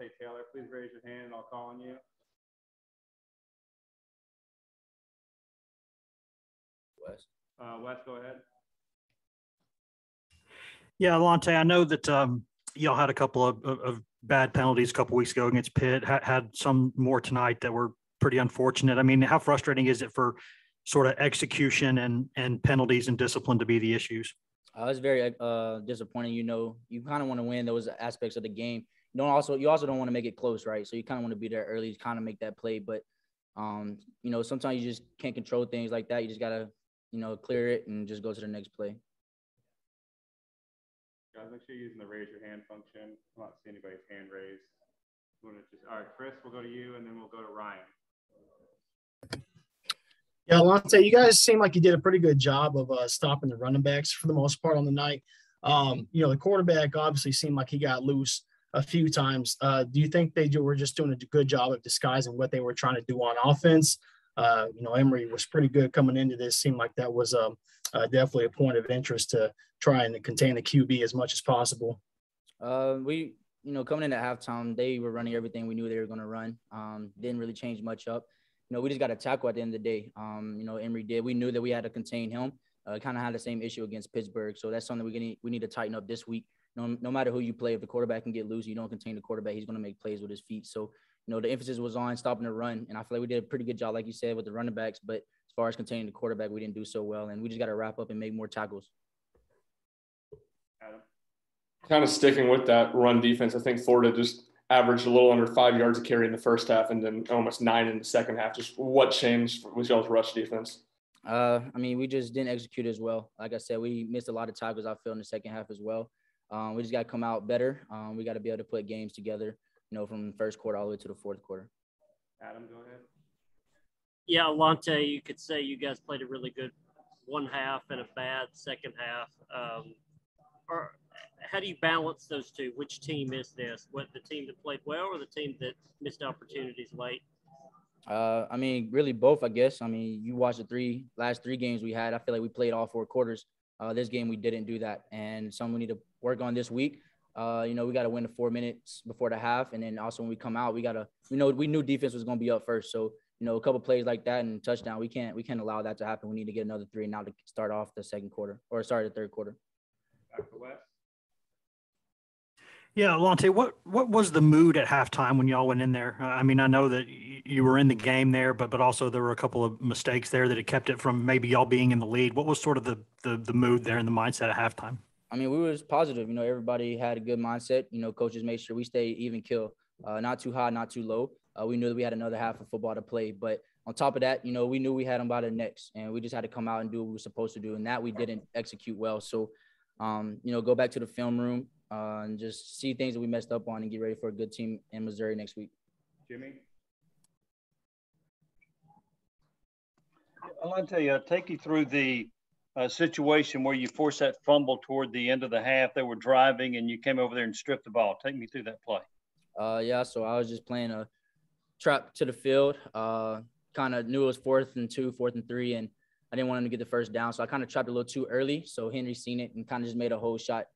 Alontae Taylor. Please raise your hand and I'll call on you. Wes. Uh, Wes, go ahead. Yeah, Alontae, I know that um, y'all had a couple of, of, of bad penalties a couple weeks ago against Pitt. Had, had some more tonight that were pretty unfortunate. I mean, how frustrating is it for sort of execution and and penalties and discipline to be the issues? Uh, it's very uh, disappointing. You know, you kind of want to win those aspects of the game. You don't also you also don't want to make it close, right? So you kind of want to be there early, to kind of make that play. But um, you know, sometimes you just can't control things like that. You just gotta, you know, clear it and just go to the next play. Guys, make sure you're using the raise your hand function. I'm not seeing anybody's hand raised. Just, all right, Chris, we'll go to you and then we'll go to Ryan. Yeah, Alontae, you guys seem like you did a pretty good job of uh, stopping the running backs for the most part on the night. Um, you know, the quarterback obviously seemed like he got loose a few times. Uh, do you think they were just doing a good job of disguising what they were trying to do on offense? Uh, you know, Emory was pretty good coming into this. Seemed like that was um, uh, definitely a point of interest to try and contain the QB as much as possible. Uh, we, you know, coming in at halftime, they were running everything we knew they were going to run. Um, didn't really change much up you know, we just got to tackle at the end of the day. Um, you know, Emory did. We knew that we had to contain him. Uh, kind of had the same issue against Pittsburgh, so that's something we need we need to tighten up this week. No, no matter who you play, if the quarterback can get loose, you don't contain the quarterback. He's going to make plays with his feet. So, you know, the emphasis was on stopping the run, and I feel like we did a pretty good job, like you said, with the running backs. But as far as containing the quarterback, we didn't do so well, and we just got to wrap up and make more tackles. Adam. Kind of sticking with that run defense, I think Florida just averaged a little under five yards of carry in the first half and then almost nine in the second half. Just what changed with y'all's rush defense? Uh, I mean, we just didn't execute as well. Like I said, we missed a lot of tackles. I feel in the second half as well. Um, we just got to come out better. Um, we got to be able to put games together. You know, from the first quarter all the way to the fourth quarter. Adam, go ahead. Yeah, Alontae, you could say you guys played a really good one half and a bad second half. Um, are, how do you balance those two? Which team is this? What the team that played well or the team that missed opportunities late? Uh, I mean, really both, I guess. I mean, you watched the three last three games we had. I feel like we played all four quarters. Uh, this game we didn't do that, and something we need to work on this week. Uh, you know, we got to win the four minutes before the half, and then also when we come out, we got to. We know we knew defense was going to be up first, so you know, a couple plays like that and touchdown, we can't we can't allow that to happen. We need to get another three now to start off the second quarter or start the third quarter. Dr. West. Yeah, Lante, what what was the mood at halftime when y'all went in there? Uh, I mean, I know that you were in the game there, but but also there were a couple of mistakes there that had kept it from maybe y'all being in the lead. What was sort of the the, the mood there and the mindset at halftime? I mean, we was positive. You know, everybody had a good mindset. You know, coaches made sure we stay even kill, uh, not too high, not too low. Uh, we knew that we had another half of football to play, but on top of that, you know, we knew we had them by the necks, and we just had to come out and do what we were supposed to do, and that we didn't execute well. So, um, you know, go back to the film room, uh, and just see things that we messed up on and get ready for a good team in Missouri next week. Jimmy. Alontae, uh, take you through the uh, situation where you forced that fumble toward the end of the half. They were driving and you came over there and stripped the ball. Take me through that play. Uh, yeah, so I was just playing a trap to the field. Uh, kind of knew it was fourth and two, fourth and three, and I didn't want him to get the first down. So I kind of trapped a little too early. So Henry seen it and kind of just made a whole shot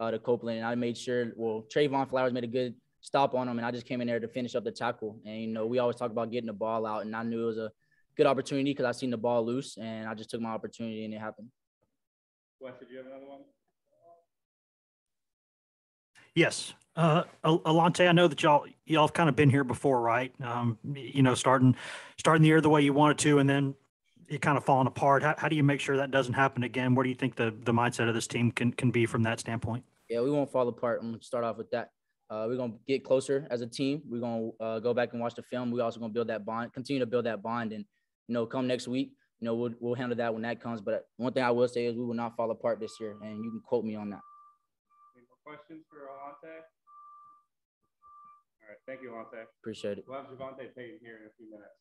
uh, to Copeland. And I made sure, well, Trevon Flowers made a good stop on him, and I just came in there to finish up the tackle. And, you know, we always talk about getting the ball out, and I knew it was a good opportunity because I seen the ball loose, and I just took my opportunity, and it happened. Wes, did you have another one? Yes. Uh, Alontae, I know that y'all y'all have kind of been here before, right? Um, you know, starting starting the year the way you wanted to, and then it kind of falling apart. How, how do you make sure that doesn't happen again? Where do you think the, the mindset of this team can, can be from that standpoint? Yeah, we won't fall apart. I'm gonna start off with that. Uh, we're gonna get closer as a team. We're gonna uh, go back and watch the film. We're also gonna build that bond, continue to build that bond, and you know, come next week, you know, we'll we'll handle that when that comes. But one thing I will say is we will not fall apart this year, and you can quote me on that. Any more questions for Alontae? All right, thank you, Alontae. Appreciate it. We'll have Javonta Payton here in a few minutes.